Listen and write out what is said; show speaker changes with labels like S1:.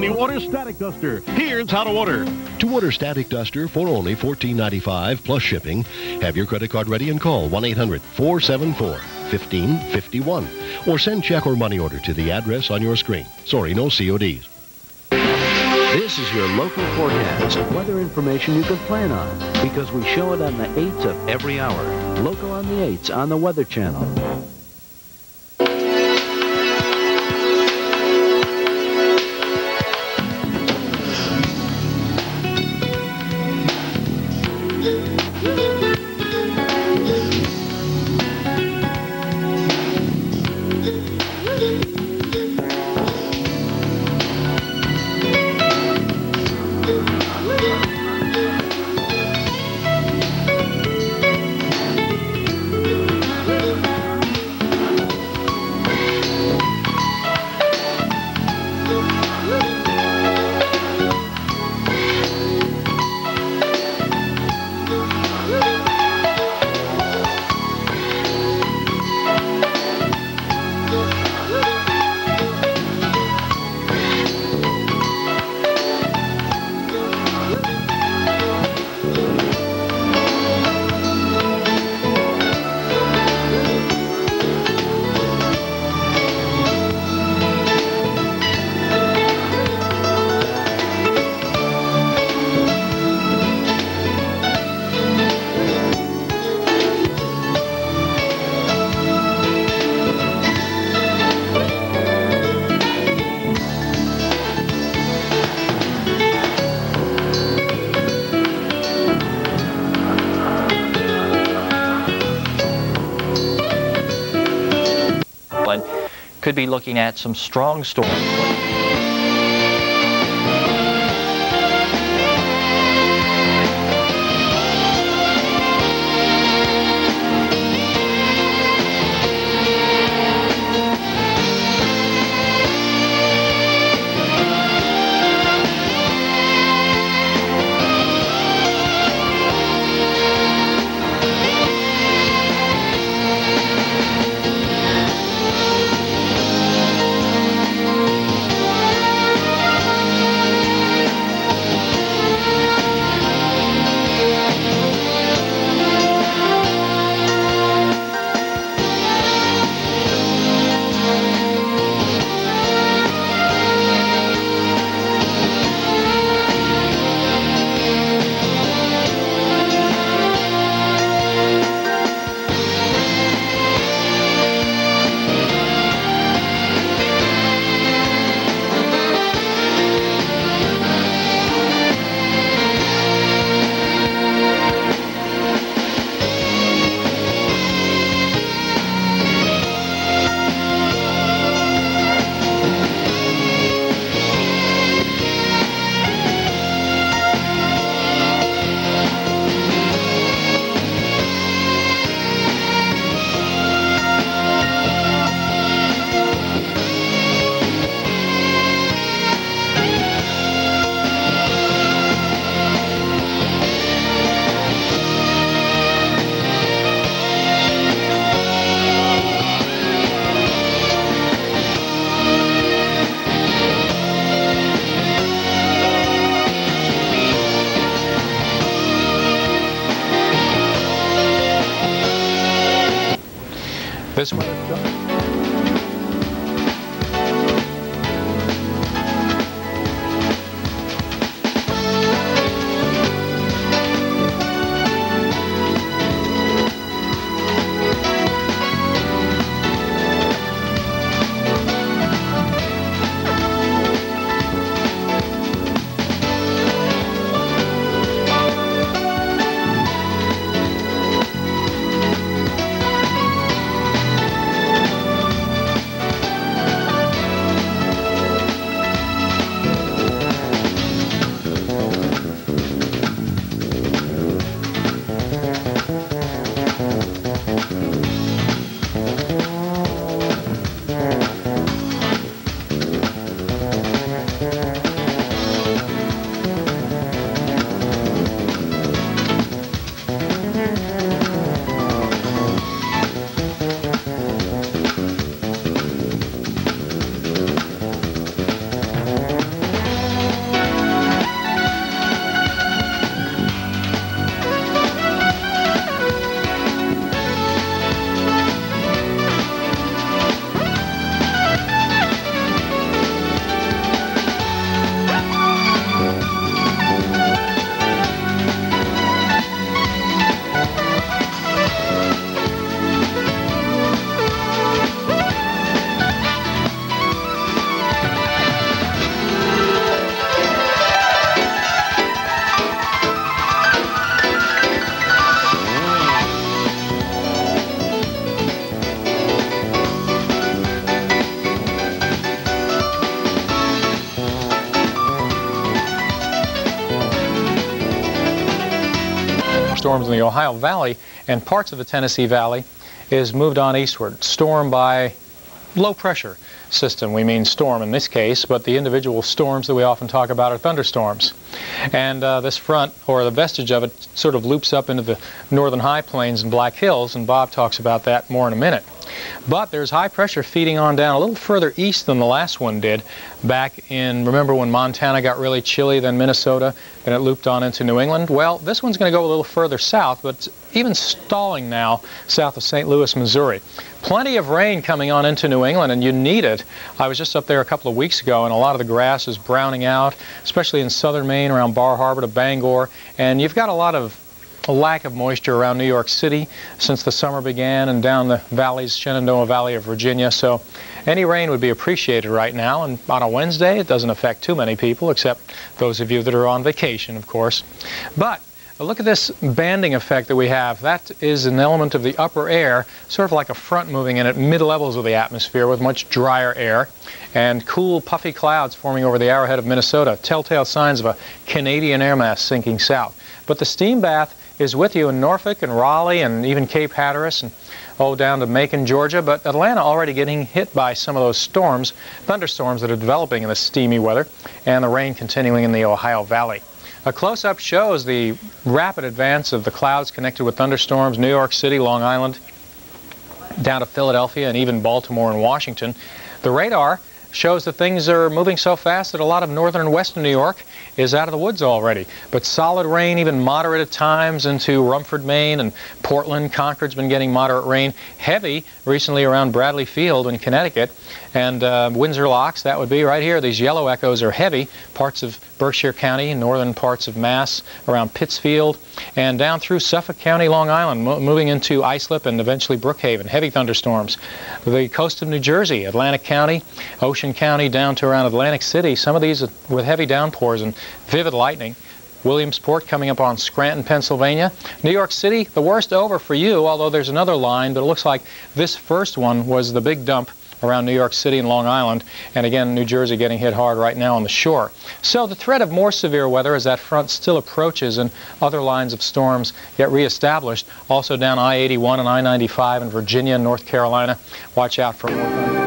S1: when you order Static Duster. Here's how to order.
S2: To order Static Duster for only $14.95 plus shipping, have your credit card ready and call 1-800-474-1551 or send check or money order to the address on your screen. Sorry, no CODs.
S3: This is your local forecast, weather information you can plan on, because we show it on the 8s of every hour. Local on the 8s on the Weather Channel.
S4: Could be looking at some strong storms. This one
S5: thunderstorms in the Ohio Valley and parts of the Tennessee Valley is moved on eastward, storm by low pressure system. We mean storm in this case, but the individual storms that we often talk about are thunderstorms. And uh, this front, or the vestige of it, sort of loops up into the northern high plains and Black Hills, and Bob talks about that more in a minute. But there's high pressure feeding on down a little further east than the last one did back in, remember when Montana got really chilly, then Minnesota, then it looped on into New England? Well, this one's going to go a little further south, but even stalling now south of St. Louis, Missouri. Plenty of rain coming on into New England, and you need it. I was just up there a couple of weeks ago, and a lot of the grass is browning out, especially in southern Maine around Bar Harbor to Bangor, and you've got a lot of a lack of moisture around New York City since the summer began and down the valleys, Shenandoah Valley of Virginia. So any rain would be appreciated right now. And on a Wednesday, it doesn't affect too many people, except those of you that are on vacation, of course. But look at this banding effect that we have. That is an element of the upper air, sort of like a front moving in at mid-levels of the atmosphere with much drier air and cool puffy clouds forming over the arrowhead of Minnesota, telltale signs of a Canadian air mass sinking south. But the steam bath is with you in Norfolk and Raleigh and even Cape Hatteras and oh down to Macon, Georgia. But Atlanta already getting hit by some of those storms, thunderstorms that are developing in the steamy weather and the rain continuing in the Ohio Valley. A close-up shows the rapid advance of the clouds connected with thunderstorms, New York City, Long Island, down to Philadelphia and even Baltimore and Washington. The radar shows that things are moving so fast that a lot of northern and western New York is out of the woods already. But solid rain, even moderate at times, into Rumford, Maine, and Portland. Concord's been getting moderate rain. Heavy recently around Bradley Field in Connecticut. And uh, Windsor Locks, that would be right here. These yellow echoes are heavy. Parts of Berkshire County, northern parts of Mass, around Pittsfield, and down through Suffolk County, Long Island, mo moving into Islip and eventually Brookhaven. Heavy thunderstorms. The coast of New Jersey, Atlantic County, Ocean County, down to around Atlantic City. Some of these with heavy downpours and vivid lightning. Williamsport coming up on Scranton, Pennsylvania. New York City, the worst over for you, although there's another line, but it looks like this first one was the big dump around New York City and Long Island, and again, New Jersey getting hit hard right now on the shore. So the threat of more severe weather as that front still approaches and other lines of storms get reestablished. Also down I-81 and I-95 in Virginia and North Carolina. Watch out for more.